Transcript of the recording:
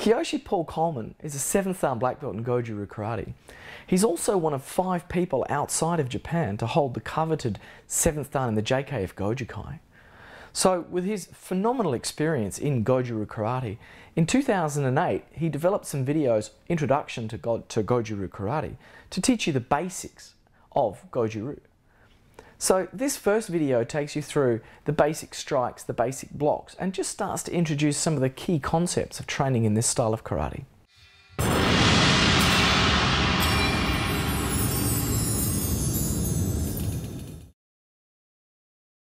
Kyoshi Paul Coleman is a 7th dan black belt in Goju-Ryu Karate. He's also one of five people outside of Japan to hold the coveted 7th dan in the JKF Goju-Kai. So with his phenomenal experience in Goju-Ryu Karate, in 2008 he developed some videos, Introduction to, Go to Goju-Ryu Karate, to teach you the basics of Goju-Ryu. So this first video takes you through the basic strikes, the basic blocks, and just starts to introduce some of the key concepts of training in this style of karate.